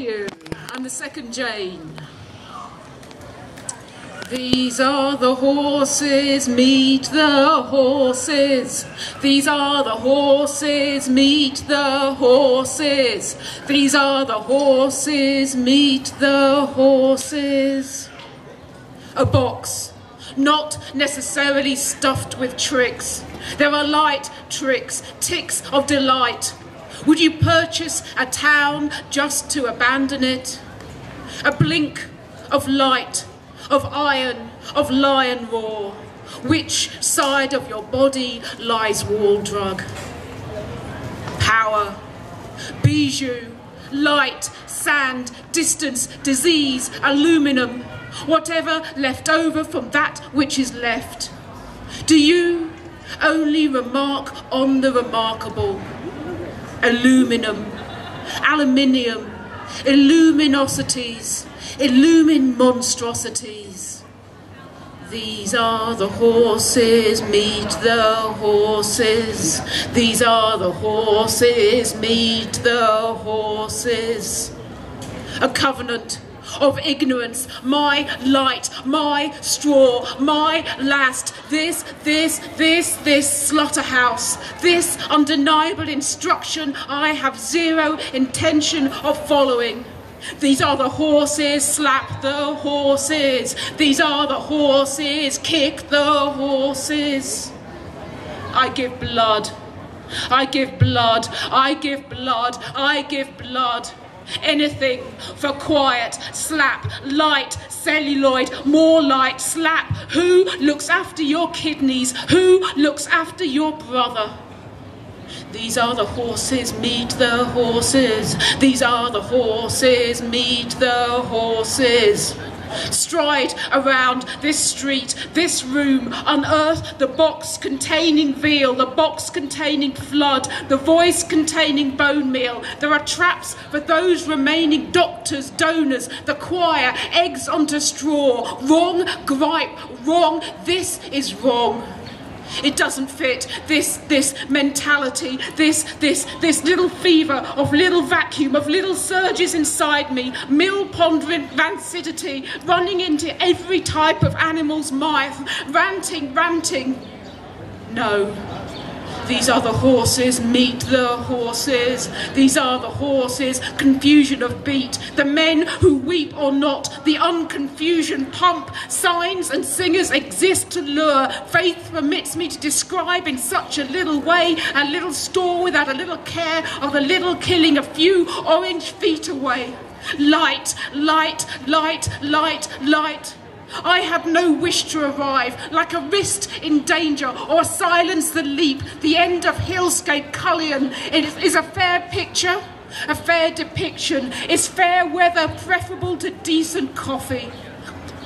you. I'm the second Jane. These are the horses, meet the horses. These are the horses, meet the horses. These are the horses, meet the horses. A box, not necessarily stuffed with tricks. There are light tricks, ticks of delight. Would you purchase a town just to abandon it? A blink of light of iron, of lion roar. Which side of your body lies wall drug? Power, bijou, light, sand, distance, disease, aluminum, whatever left over from that which is left. Do you only remark on the remarkable? Aluminum, aluminium, illuminosities, illumine monstrosities. These are the horses, meet the horses. These are the horses, meet the horses. A covenant of ignorance, my light, my straw, my last, this, this, this, this slaughterhouse, this undeniable instruction I have zero intention of following. These are the horses, slap the horses. These are the horses, kick the horses. I give blood. I give blood. I give blood. I give blood. Anything for quiet, slap, light, celluloid, more light, slap. Who looks after your kidneys? Who looks after your brother? These are the horses, meet the horses. These are the horses, meet the horses. Stride around this street, this room, unearth the box containing veal, the box containing flood, the voice containing bone meal. There are traps for those remaining doctors, donors, the choir, eggs onto straw. Wrong, gripe, wrong, this is wrong. It doesn't fit this, this mentality, this, this, this little fever of little vacuum, of little surges inside me, mill pondering rancidity, running into every type of animal's mouth, ranting, ranting. No. These are the horses, meet the horses. These are the horses, confusion of beat. The men who weep or not, the unconfusion pump. Signs and singers exist to lure. Faith permits me to describe in such a little way a little store without a little care of the little killing a few orange feet away. Light, light, light, light, light. I have no wish to arrive, like a wrist in danger or silence the leap. The end of Hillscape Cullion is a fair picture, a fair depiction. Is fair weather preferable to decent coffee?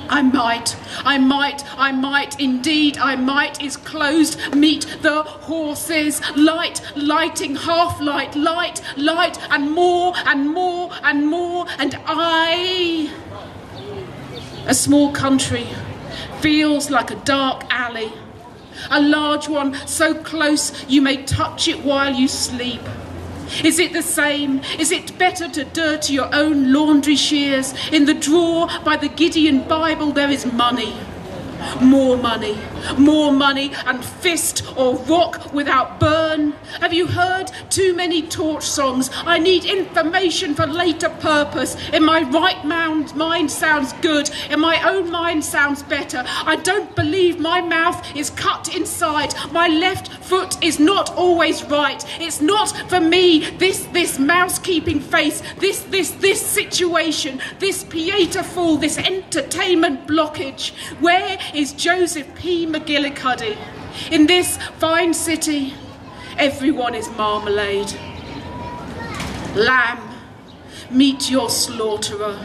I might, I might, I might, indeed I might is closed. Meet the horses, light, lighting, half light, light, light, and more, and more, and more, and I a small country feels like a dark alley. A large one so close you may touch it while you sleep. Is it the same? Is it better to dirty your own laundry shears? In the drawer by the Gideon Bible there is money. More money, more money, and fist or rock without burn. Have you heard too many torch songs? I need information for later purpose. In my right mound, mind sounds good, in my own mind sounds better. I don't believe my mouth is cut inside. My left foot is not always right. It's not for me. This, this mouse keeping face, this, this, this situation, this Pieta fool, this entertainment blockage. Where is Joseph P. McGillicuddy. In this fine city, everyone is marmalade. Lamb, meet your slaughterer.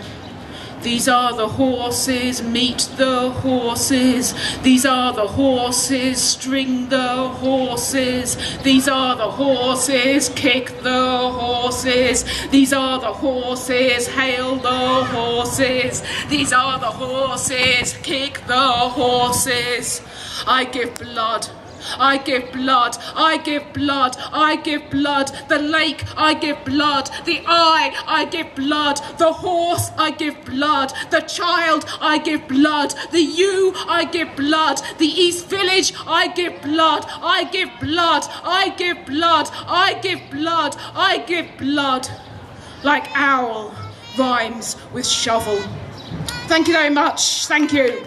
These are the horses, meet the horses. These are the horses, string the horses. These are the horses, kick the horses. These are the horses, hail the horses. These are the horses, kick the horses. I give blood. I give blood, I give blood, I give blood. The lake, I give blood. The eye, I give blood. The horse, I give blood. The child, I give blood. The you, I give blood. The East Village, I give blood. I give blood. I give blood. I give blood. I give blood. Like owl rhymes with shovel. Thank you very much. Thank you.